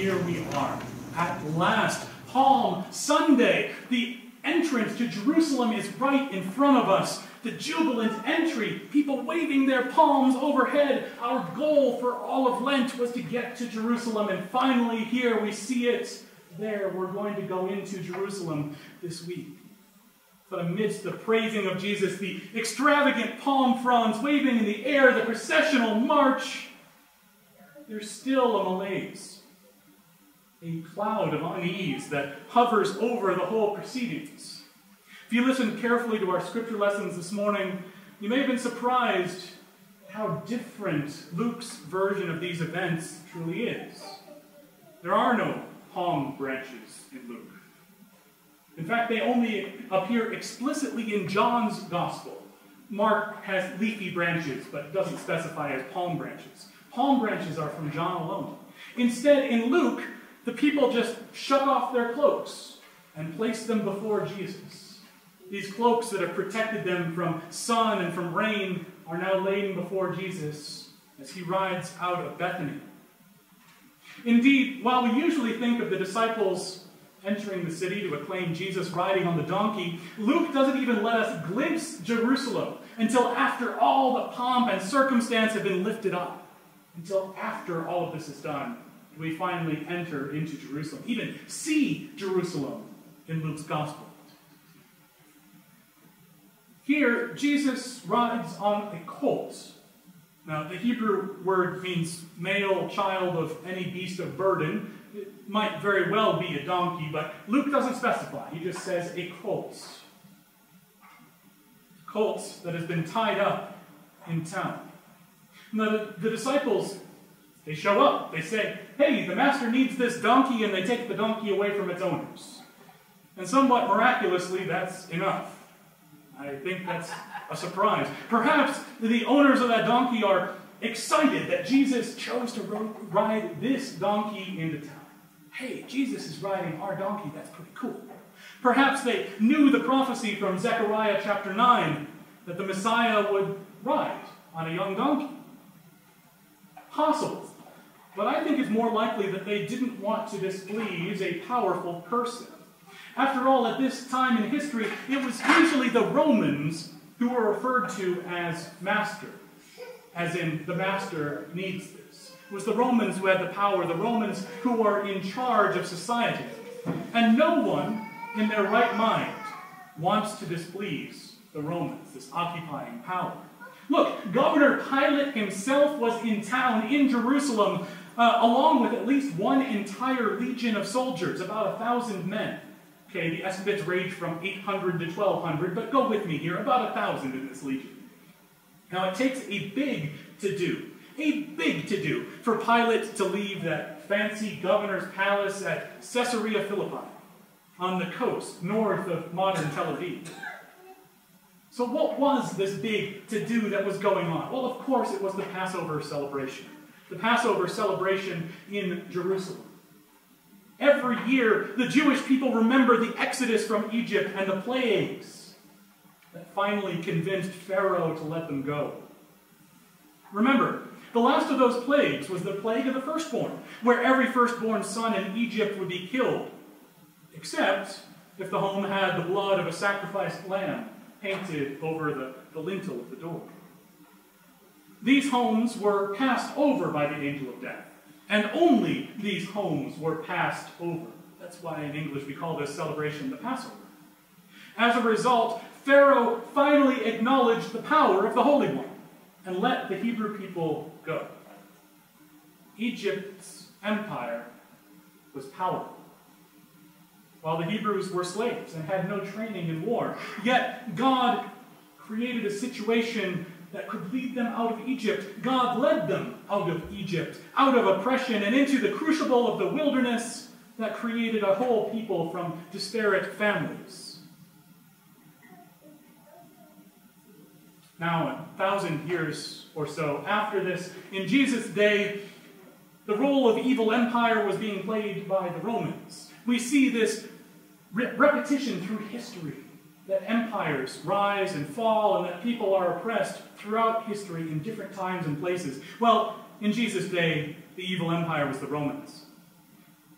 here we are. At last, Palm Sunday. The entrance to Jerusalem is right in front of us. The jubilant entry, people waving their palms overhead. Our goal for all of Lent was to get to Jerusalem, and finally, here we see it. There, we're going to go into Jerusalem this week. But amidst the praising of Jesus, the extravagant palm fronds waving in the air, the processional march, there's still a malaise, a cloud of unease that hovers over the whole proceedings. If you listen carefully to our scripture lessons this morning, you may have been surprised how different Luke's version of these events truly is. There are no palm branches in Luke. In fact, they only appear explicitly in John's gospel. Mark has leafy branches, but doesn't specify as palm branches. Palm branches are from John alone. Instead, in Luke, the people just shuck off their cloaks and place them before Jesus. These cloaks that have protected them from sun and from rain are now laying before Jesus as he rides out of Bethany. Indeed, while we usually think of the disciples entering the city to acclaim Jesus riding on the donkey, Luke doesn't even let us glimpse Jerusalem until after all the pomp and circumstance have been lifted up. Until after all of this is done, do we finally enter into Jerusalem, even see Jerusalem in Luke's gospel. Here, Jesus rides on a colt. Now, the Hebrew word means male child of any beast of burden. It might very well be a donkey, but Luke doesn't specify. He just says a colt. Colt that has been tied up in town. Now, the, the disciples, they show up. They say, hey, the master needs this donkey, and they take the donkey away from its owners. And somewhat miraculously, that's enough. I think that's a surprise. Perhaps the owners of that donkey are excited that Jesus chose to ride this donkey into town. Hey, Jesus is riding our donkey. That's pretty cool. Perhaps they knew the prophecy from Zechariah chapter 9 that the Messiah would ride on a young donkey. Possible. But I think it's more likely that they didn't want to displease a powerful person. After all, at this time in history, it was usually the Romans who were referred to as master, as in the master needs this. It was the Romans who had the power, the Romans who were in charge of society. And no one in their right mind wants to displease the Romans, this occupying power. Look, Governor Pilate himself was in town in Jerusalem, uh, along with at least one entire legion of soldiers, about a thousand men. Okay, the estimates range from 800 to 1200, but go with me here, about a 1,000 in this legion. Now, it takes a big to do, a big to do, for Pilate to leave that fancy governor's palace at Caesarea Philippi on the coast north of modern Tel Aviv. So, what was this big to do that was going on? Well, of course, it was the Passover celebration. The Passover celebration in Jerusalem. Every year, the Jewish people remember the exodus from Egypt and the plagues that finally convinced Pharaoh to let them go. Remember, the last of those plagues was the plague of the firstborn, where every firstborn son in Egypt would be killed, except if the home had the blood of a sacrificed lamb painted over the, the lintel of the door. These homes were passed over by the angel of death. And only these homes were passed over. That's why in English we call this celebration the Passover. As a result, Pharaoh finally acknowledged the power of the Holy One and let the Hebrew people go. Egypt's empire was powerful, while the Hebrews were slaves and had no training in war. Yet God created a situation that could lead them out of Egypt. God led them out of Egypt, out of oppression, and into the crucible of the wilderness that created a whole people from disparate families. Now, a thousand years or so after this, in Jesus' day, the role of evil empire was being played by the Romans. We see this re- repetition through history that empires rise and fall and that people are oppressed throughout history in different times and places. Well, in Jesus' day, the evil empire was the Romans.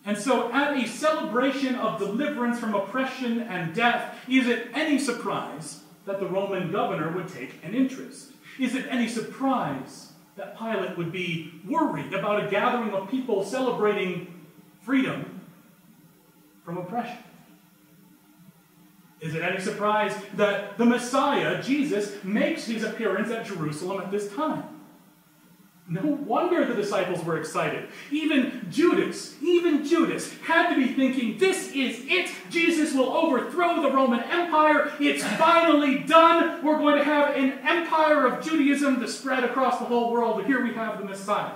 And so, at a celebration of deliverance from oppression and death, is it any surprise that the Roman governor would take an interest? Is it any surprise that Pilate would be worried about a gathering of people celebrating freedom from oppression? Is it any surprise that the Messiah, Jesus, makes his appearance at Jerusalem at this time? No wonder the disciples were excited. Even Judas, even Judas had to be thinking, this is it. Jesus will overthrow the Roman Empire. It's finally done. We're going to have an empire of Judaism to spread across the whole world. Here we have the Messiah.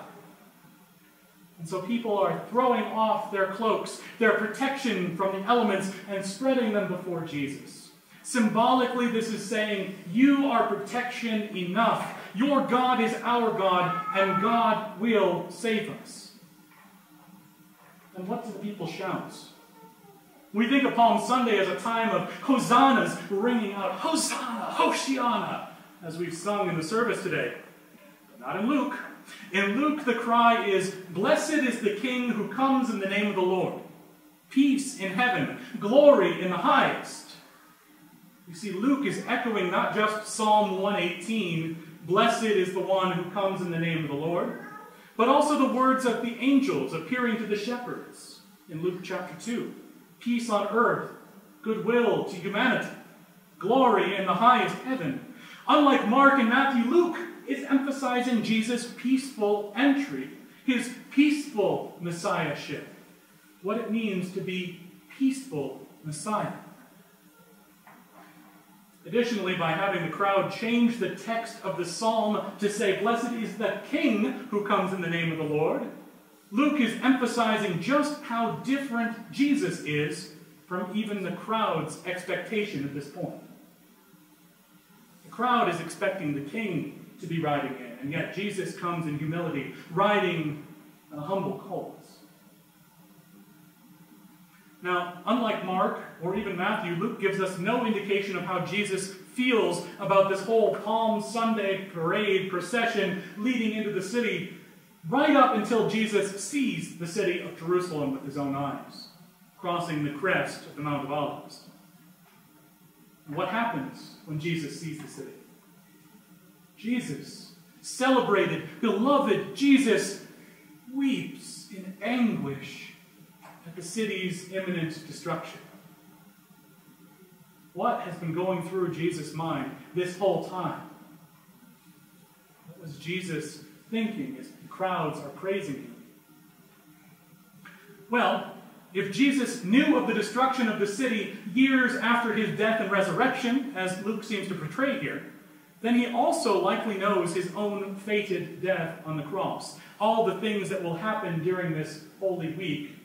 And so people are throwing off their cloaks, their protection from the elements, and spreading them before Jesus. Symbolically, this is saying, You are protection enough. Your God is our God, and God will save us. And what do the people shout? We think of Palm Sunday as a time of hosannas ringing out, Hosanna, Hoshiana, as we've sung in the service today. But not in Luke. In Luke, the cry is, Blessed is the King who comes in the name of the Lord. Peace in heaven, glory in the highest. You see, Luke is echoing not just Psalm 118, Blessed is the one who comes in the name of the Lord, but also the words of the angels appearing to the shepherds in Luke chapter 2. Peace on earth, goodwill to humanity, glory in the highest heaven. Unlike Mark and Matthew, Luke is emphasizing Jesus' peaceful entry, his peaceful messiahship, what it means to be peaceful Messiah. Additionally, by having the crowd change the text of the psalm to say, Blessed is the King who comes in the name of the Lord, Luke is emphasizing just how different Jesus is from even the crowd's expectation at this point. The crowd is expecting the king to be riding in, and yet Jesus comes in humility, riding a humble colt. Now, unlike Mark or even Matthew, Luke gives us no indication of how Jesus feels about this whole Palm Sunday parade procession leading into the city, right up until Jesus sees the city of Jerusalem with his own eyes, crossing the crest of the Mount of Olives. What happens when Jesus sees the city? Jesus, celebrated, beloved Jesus, weeps in anguish at the city's imminent destruction. What has been going through Jesus' mind this whole time? What was Jesus thinking as the crowds are praising him? Well, if Jesus knew of the destruction of the city years after his death and resurrection, as Luke seems to portray here, then he also likely knows his own fated death on the cross. All the things that will happen during this Holy Week,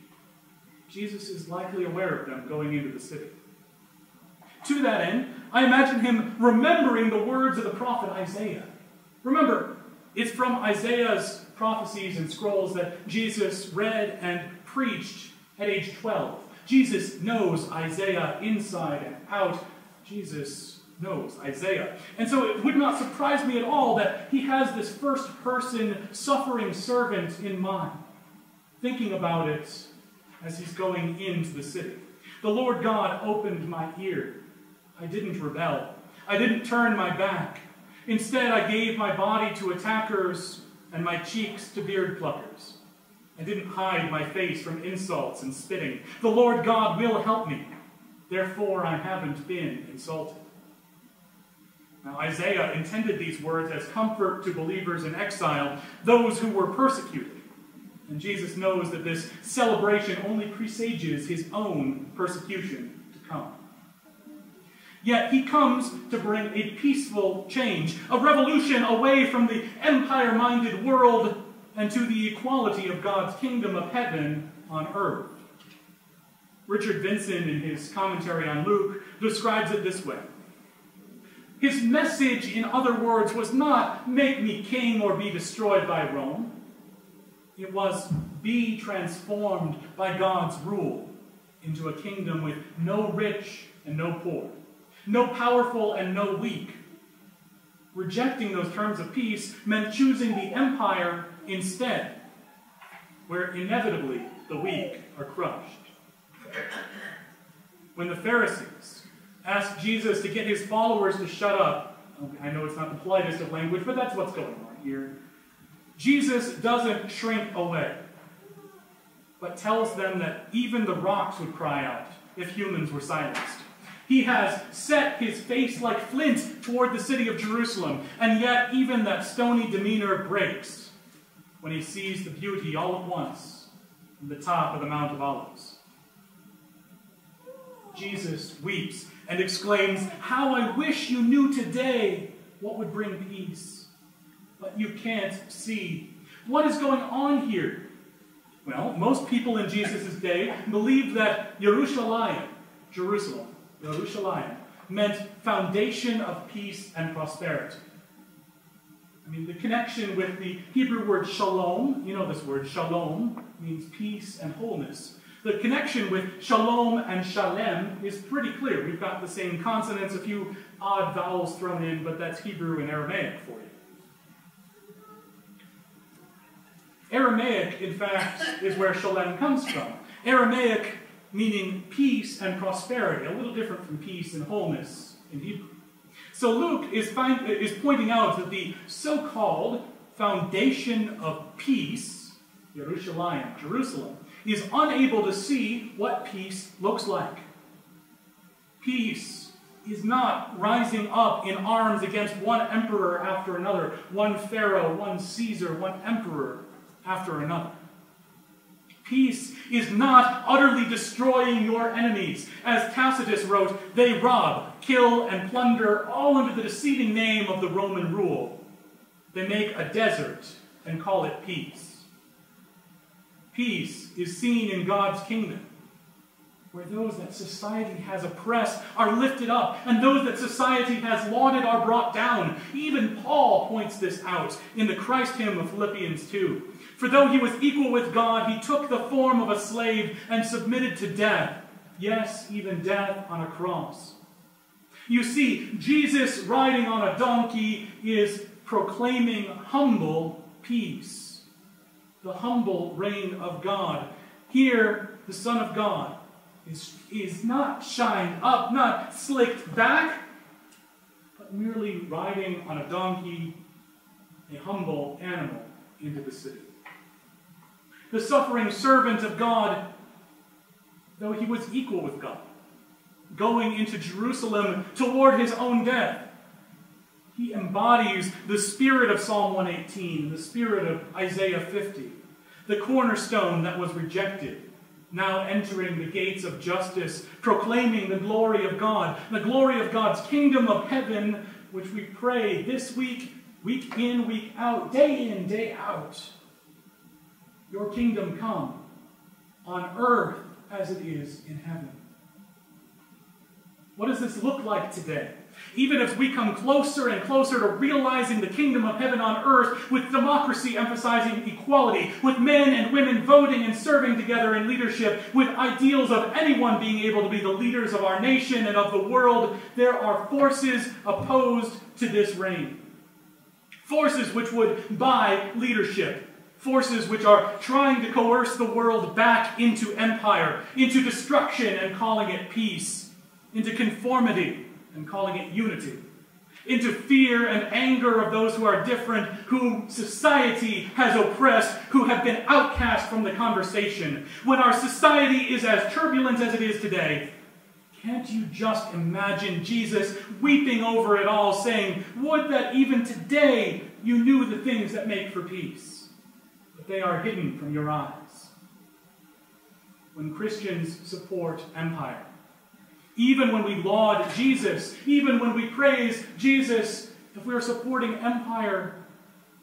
Jesus is likely aware of them going into the city. To that end, I imagine him remembering the words of the prophet Isaiah. Remember, it's from Isaiah's prophecies and scrolls that Jesus read and preached at age 12. Jesus knows Isaiah inside and out. Jesus knows, Isaiah. And so it would not surprise me at all that he has this first person suffering servant in mind, thinking about it as he's going into the city. The Lord God opened my ear. I didn't rebel. I didn't turn my back. Instead, I gave my body to attackers and my cheeks to beard pluckers. I didn't hide my face from insults and spitting. The Lord God will help me. Therefore, I haven't been insulted. Now, Isaiah intended these words as comfort to believers in exile, those who were persecuted. And Jesus knows that this celebration only presages his own persecution to come. Yet he comes to bring a peaceful change, a revolution away from the empire minded world and to the equality of God's kingdom of heaven on earth. Richard Vinson, in his commentary on Luke, describes it this way his message, in other words, was not make me king or be destroyed by Rome. It was be transformed by God's rule into a kingdom with no rich and no poor, no powerful and no weak. Rejecting those terms of peace meant choosing the empire instead, where inevitably the weak are crushed. When the Pharisees asked Jesus to get his followers to shut up, I know it's not the politest of language, but that's what's going on here. Jesus doesn't shrink away, but tells them that even the rocks would cry out if humans were silenced. He has set his face like flint toward the city of Jerusalem, and yet even that stony demeanor breaks when he sees the beauty all at once from the top of the Mount of Olives. Jesus weeps and exclaims, How I wish you knew today what would bring peace. But you can't see. What is going on here? Well, most people in Jesus' day believed that Jerusalem, Jerusalem, Jerusalem, meant foundation of peace and prosperity. I mean, the connection with the Hebrew word shalom, you know this word, shalom, means peace and wholeness. The connection with shalom and shalem is pretty clear. We've got the same consonants, a few odd vowels thrown in, but that's Hebrew and Aramaic for you. Aramaic, in fact, is where shalem comes from. Aramaic meaning peace and prosperity, a little different from peace and wholeness in Hebrew. So Luke is, find, is pointing out that the so called foundation of peace, Jerusalem, Jerusalem, is unable to see what peace looks like. Peace is not rising up in arms against one emperor after another, one pharaoh, one Caesar, one emperor after another. Peace is not utterly destroying your enemies. As Tacitus wrote, they rob, kill, and plunder all under the deceiving name of the Roman rule. They make a desert and call it peace. Peace is seen in God's kingdom, where those that society has oppressed are lifted up, and those that society has lauded are brought down. Even Paul points this out in the Christ hymn of Philippians 2. For though he was equal with God, he took the form of a slave and submitted to death. Yes, even death on a cross. You see, Jesus riding on a donkey is proclaiming humble peace the humble reign of God. Here, the Son of God is, is not shined up, not slicked back, but merely riding on a donkey, a humble animal, into the city. The suffering servant of God, though he was equal with God, going into Jerusalem toward his own death, he embodies the spirit of Psalm 118, the spirit of Isaiah 50, the cornerstone that was rejected, now entering the gates of justice, proclaiming the glory of God, the glory of God's kingdom of heaven, which we pray this week, week in, week out, day in, day out. Your kingdom come on earth as it is in heaven. What does this look like today? Even as we come closer and closer to realizing the kingdom of heaven on earth, with democracy emphasizing equality, with men and women voting and serving together in leadership, with ideals of anyone being able to be the leaders of our nation and of the world, there are forces opposed to this reign. Forces which would buy leadership. Forces which are trying to coerce the world back into empire, into destruction and calling it peace, into conformity and calling it unity, into fear and anger of those who are different, whom society has oppressed, who have been outcast from the conversation. When our society is as turbulent as it is today, can't you just imagine Jesus weeping over it all, saying, Would that even today you knew the things that make for peace, but they are hidden from your eyes. When Christians support empire, even when we laud Jesus, even when we praise Jesus, if we are supporting empire,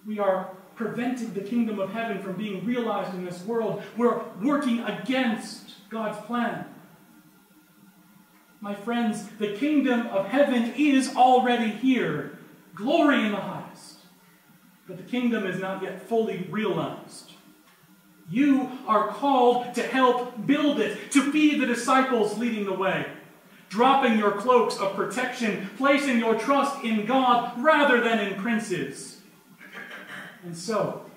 we are preventing the kingdom of heaven from being realized in this world. We're working against God's plan. My friends, the kingdom of heaven is already here. Glory in the highest. But the kingdom is not yet fully realized. You are called to help build it, to be the disciples leading the way dropping your cloaks of protection, placing your trust in God rather than in princes. And so,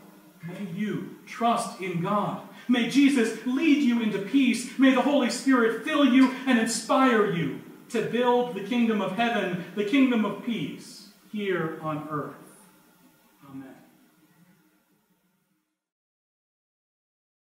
May you trust in God. May Jesus lead you into peace. May the Holy Spirit fill you and inspire you to build the kingdom of heaven, the kingdom of peace, here on earth.